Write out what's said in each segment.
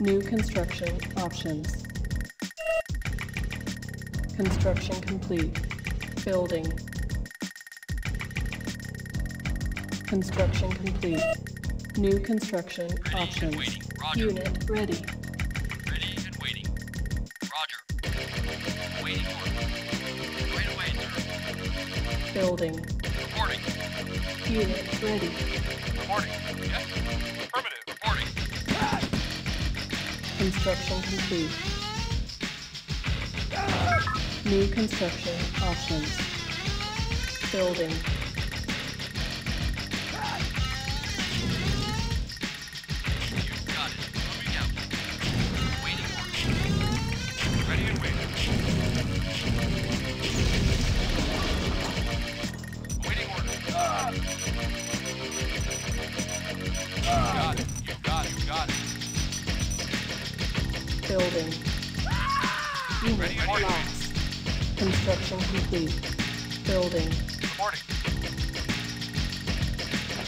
New construction options. Construction complete. Building. Construction complete. New construction Ready options. Unit ready. Ready and waiting. Roger. Waiting order. Right away, sir. Building. Reporting. Unit ready. Reporting. Construction complete. New construction options. Building. Building. Unit Ready lost. Construction complete. Building. Reporting.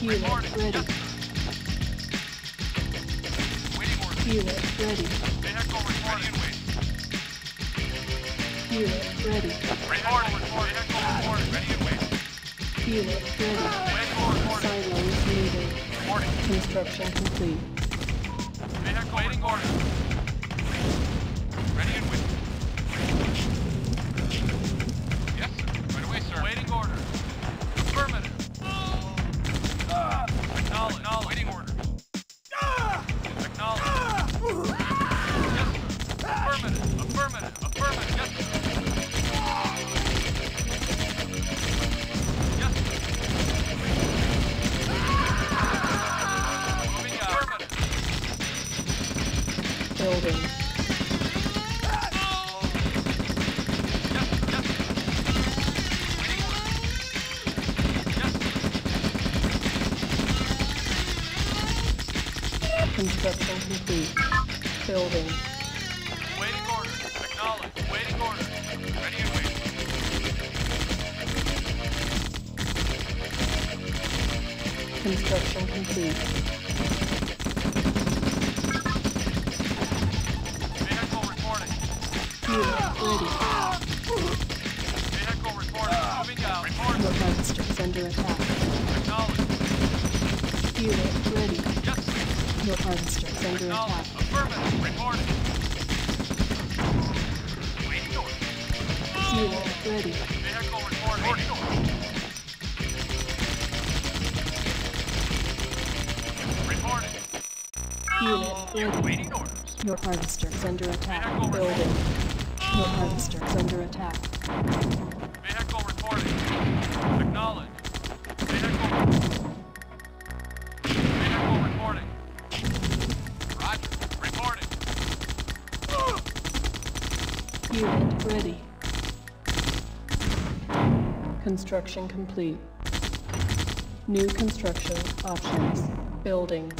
Unit Reporting. ready. Yes. Unit ready. Vehicle reporting. Unit ready. Reporting. Reporting. Vehicle reporting. Ready and. Unit ready. Vehicle. Silos moving. Reporting. Construction complete. Vehicle waiting order. Construction complete. Vehicle reporting. Unit ready. Vehicle reporting. Moving out. Reporting. Your is under attack. Unit ready. Yes, sir. Your harvester is under attack. Affirmative. Reporting. Unit ready. Vehicle reporting. Waiting order. Reporting. Unit ready. Your harvester is under attack. Building. Your harvester is under attack. Vehicle reporting. Acknowledge. Vehicle. Vehicle reporting. Roger. Reporting. Unit ready. Construction complete. New construction options. Building.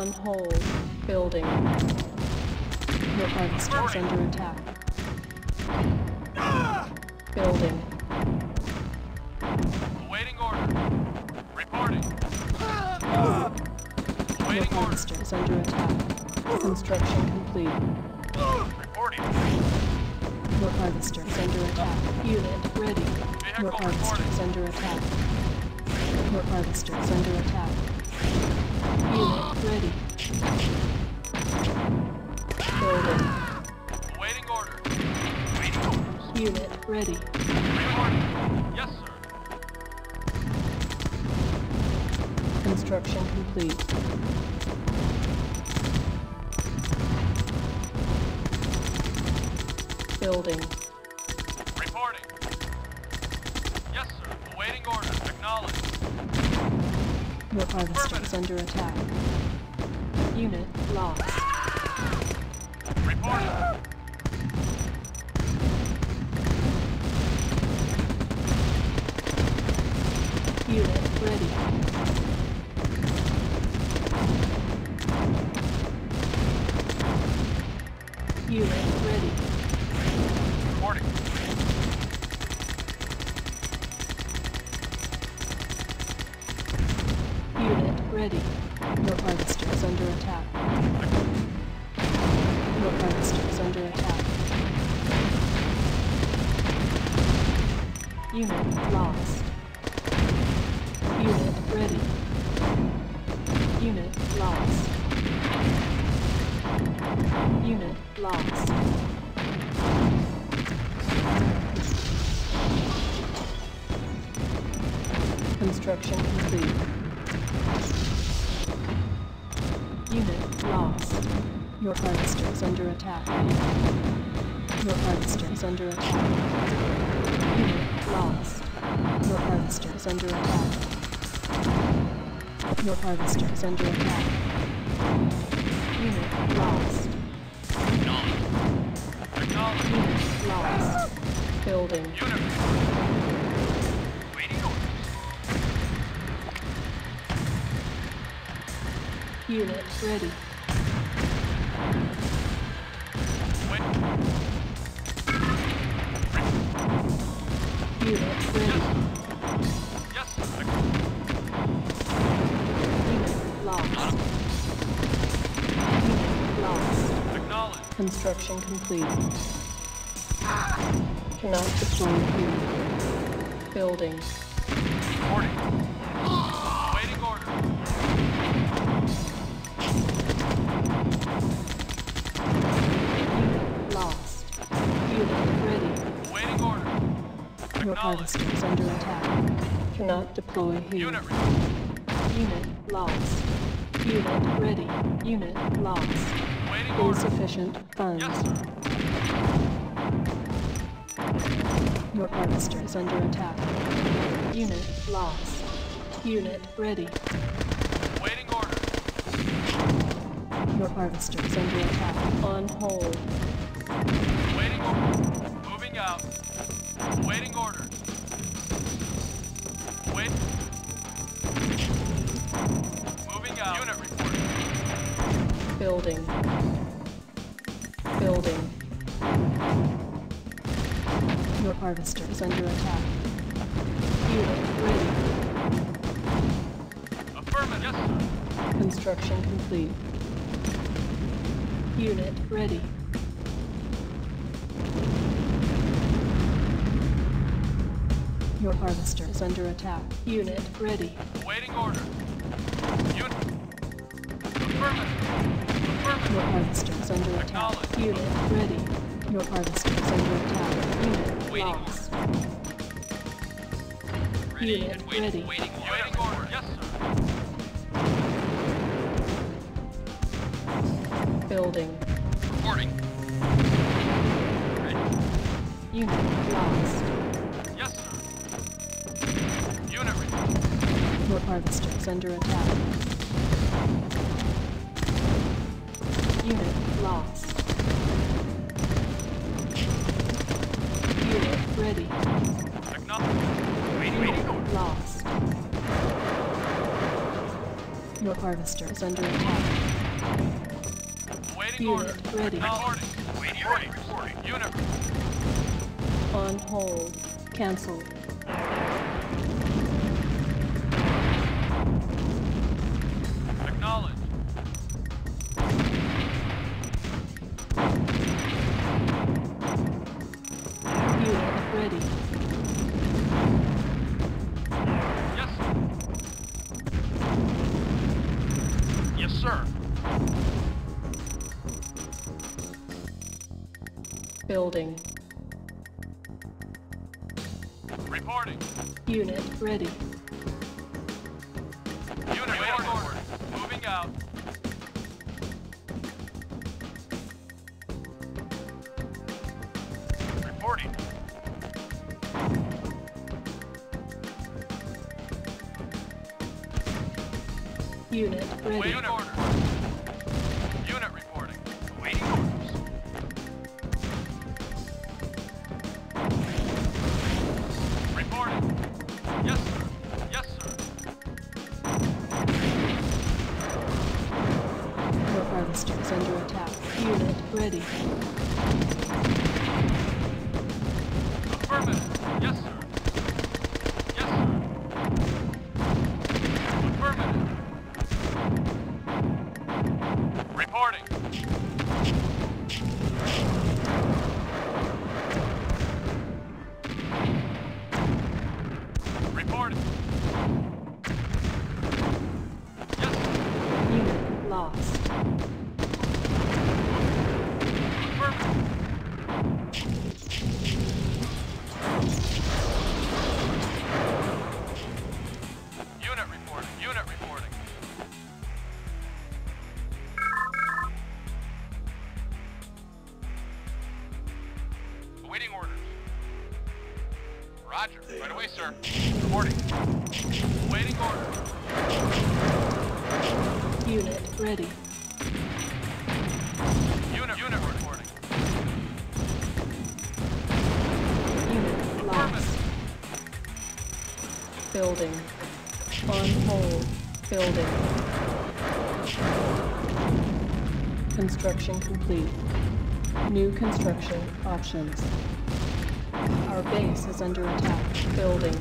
On hold. Building. Your harvester is under attack. Building. Awaiting order. Reporting. Your Awaiting order. harvester is under attack. Construction complete. Reporting. Your harvester is under attack. Unit ready. Your harvester is under attack. Your harvester is under attack. Unit ready. Building. Order. Unit ready. Yes, sir. Construction complete. Building. Reporting. Yes, sir. Awaiting order. Acknowledge. Your harvester is under attack. Unit lost. Reporting. Unit ready. Unit ready. Reporting. Unit ready. Your harvester is under attack. Your harvester is under attack. Unit lost. Unit ready. Unit lost. Unit lost. Construction complete. Your harvester is under attack. Your harvester is under attack. Unit lost. Your harvester is under attack. Your harvester is under attack. Unit lost. Acknowledged. Unit lost. Building. Unit ready. Construction complete. Cannot deploy here. Building. Reporting. Waiting order. Lost. Unit ready. Waiting order. Your harvester is under attack. Cannot deploy here. Unit ready. Unit lost. Unit ready. Unit lost. Order. Insufficient funds. Yes. Your harvester is under attack. Unit lost. Unit ready. Waiting order. Your harvester is under attack. On hold. Waiting order. Moving out. Waiting orders. Wait. Moving out. Unit reporting. Building. Building. Your harvester is under attack. Unit ready. Affirmative. Yes, sir. Construction complete. Unit ready. Your harvester is under attack. Unit ready. Waiting order. Unit. Affirmative. Your harvester is under attack. Unit ready. Your harvester is under attack. Unit Waiting. lost. Ready Unit and waiting. ready. Waiting. Waiting order. Yes, sir. Building. Reporting. Ready. Unit lost. Yes, sir. Unit ready. Your harvester is under attack. Unit lost. Unit ready. Acknowledge. Waiting. Waiting order. Lost. Your harvester is under attack. Waiting Unit order. ready. Reporting. Waiting. Reporting. Reporting. Unit ready. On hold. Cancelled. Building. Reporting. Unit ready. ready. Yes, sir. Yes, sir. Reporting. Reporting. Yes. Unit lost. Building. On hold. Building. Construction complete. New construction options. Our base is under attack. Building.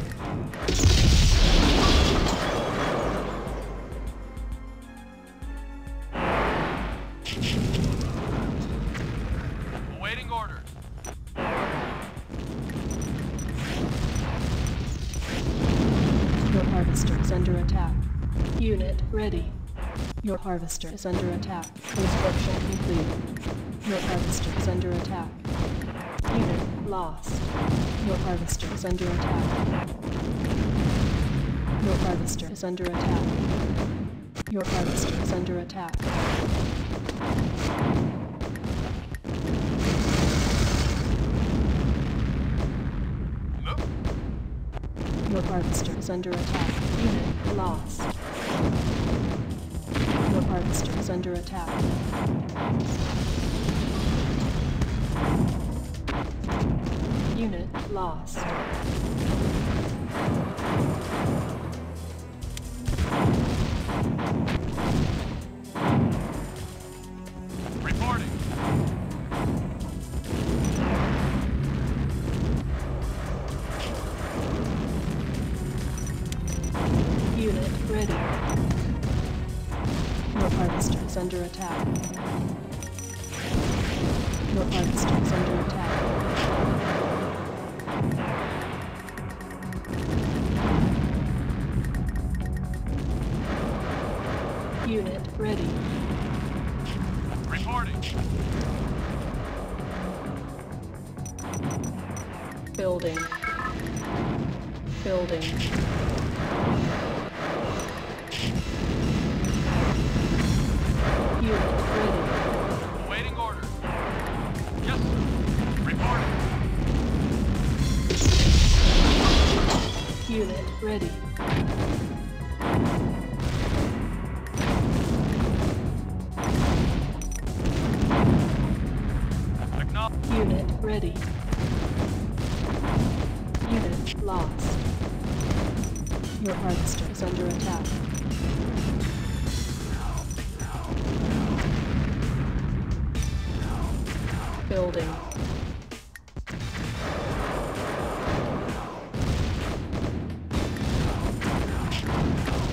Harvester is under attack. Construction complete. Your harvester is under attack. Unit lost. Your harvester is under attack. Your harvester is under attack. Your harvester is under attack. Move. Your harvester is under attack. Unit lost. Your is under attack. Unit lost. Building. Unit ready. Awaiting orders. Yes, sir. Reporting. Unit ready. Unit ready. Your harvester is under attack. Building.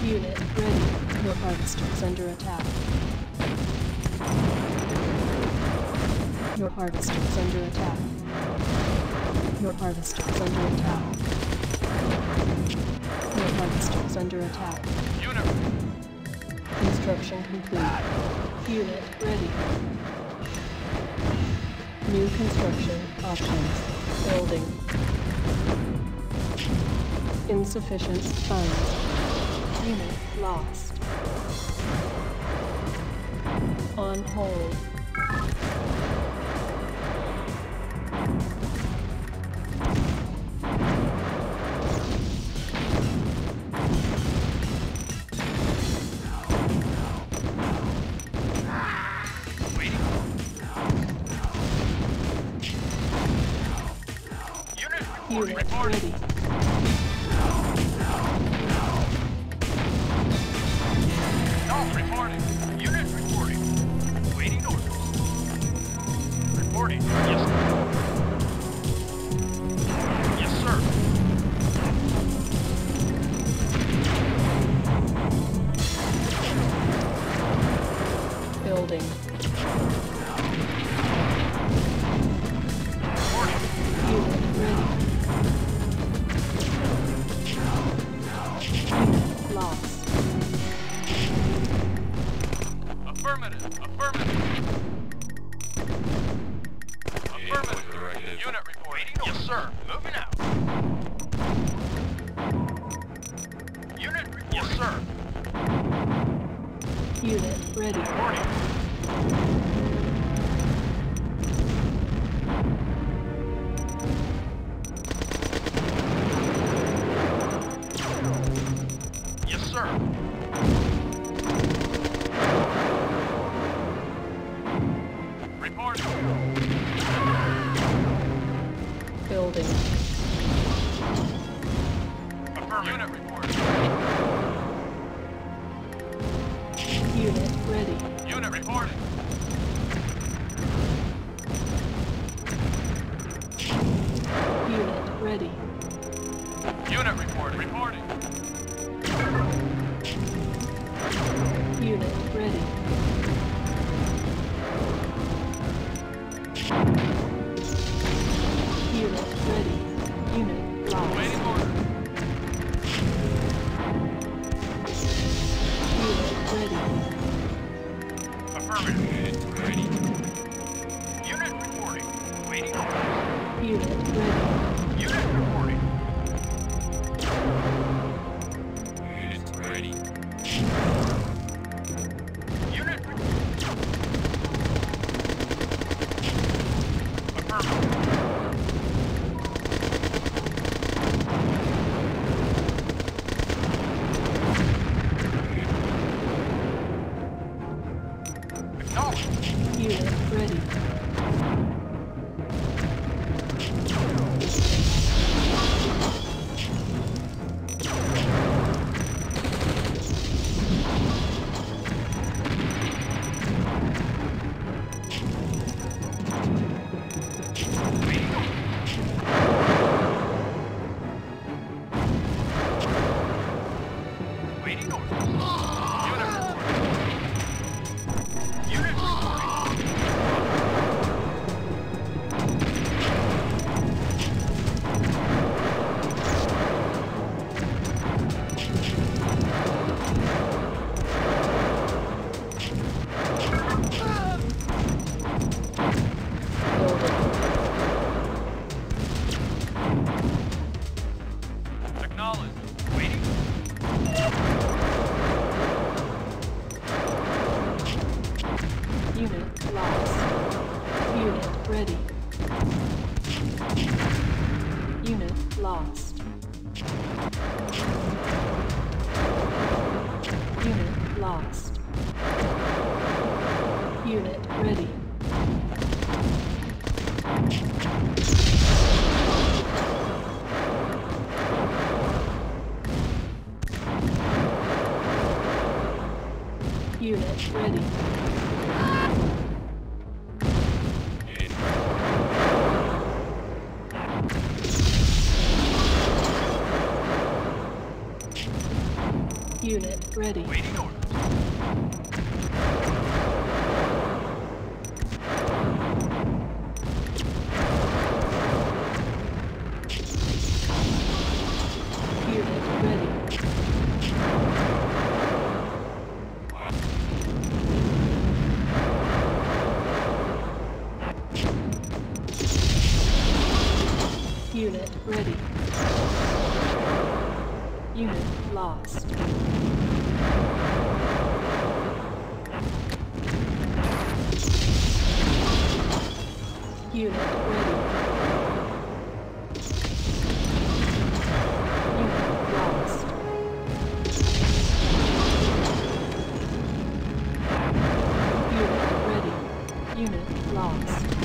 Unit ready. Your harvester is under attack. Your harvester is under attack. Your harvester is under attack. Harvester under attack. Unit. Construction complete. Unit ready. New construction options. Building. Insufficient funds. Unit lost. On hold. ready. lost. Unit ready. Unit ready. Unit ready. Waiting. lost.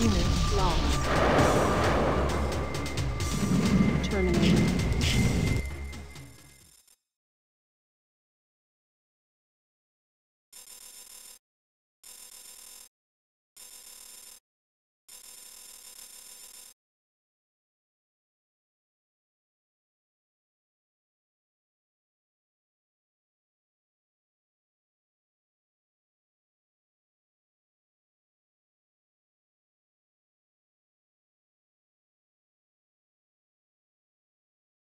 Unit lost. Terminated.